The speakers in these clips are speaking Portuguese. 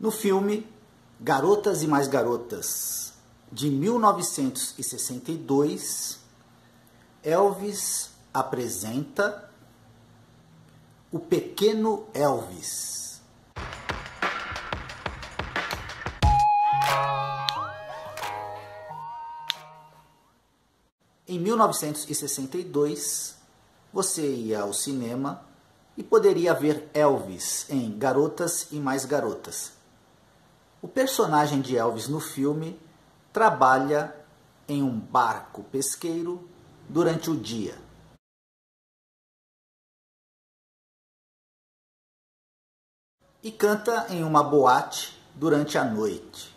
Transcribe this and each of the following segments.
No filme Garotas e Mais Garotas, de 1962, Elvis apresenta o Pequeno Elvis. Em 1962, você ia ao cinema e poderia ver Elvis em Garotas e Mais Garotas. O personagem de Elvis no filme trabalha em um barco pesqueiro durante o dia. E canta em uma boate durante a noite.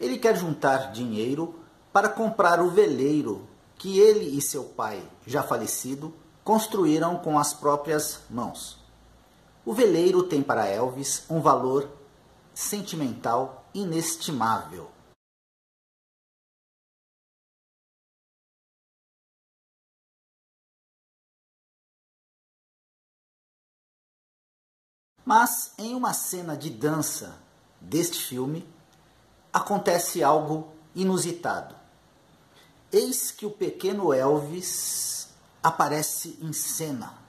Ele quer juntar dinheiro para comprar o veleiro que ele e seu pai, já falecido, construíram com as próprias mãos. O veleiro tem para Elvis um valor sentimental inestimável. Mas em uma cena de dança deste filme, acontece algo inusitado. Eis que o pequeno Elvis aparece em cena.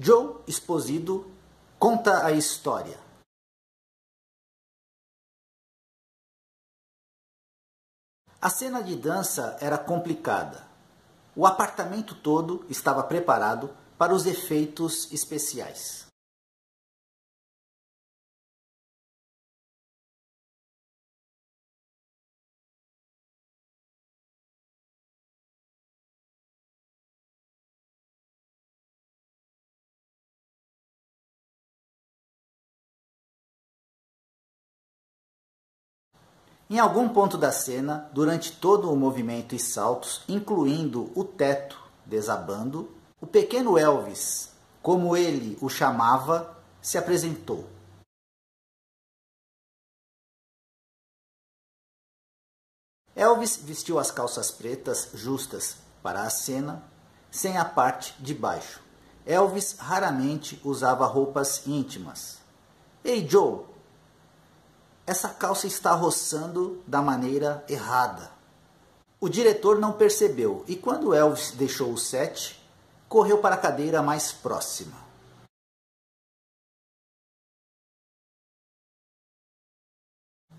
Joe Esposito conta a história. A cena de dança era complicada. O apartamento todo estava preparado para os efeitos especiais. Em algum ponto da cena, durante todo o movimento e saltos, incluindo o teto desabando, o pequeno Elvis, como ele o chamava, se apresentou. Elvis vestiu as calças pretas justas para a cena, sem a parte de baixo. Elvis raramente usava roupas íntimas. Ei, Joe, essa calça está roçando da maneira errada. O diretor não percebeu e quando Elvis deixou o set, correu para a cadeira mais próxima.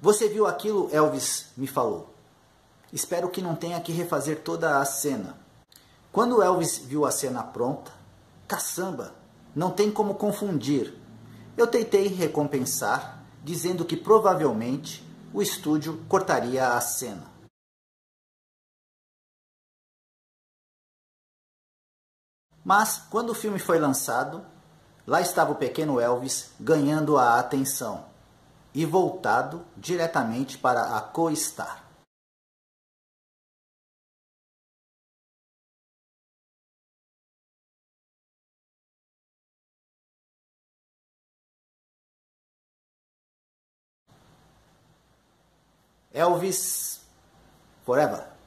Você viu aquilo? Elvis me falou. Espero que não tenha que refazer toda a cena. Quando Elvis viu a cena pronta, caçamba, não tem como confundir. Eu tentei recompensar dizendo que provavelmente o estúdio cortaria a cena. Mas quando o filme foi lançado, lá estava o pequeno Elvis ganhando a atenção e voltado diretamente para a Co-Star. Elvis Forever.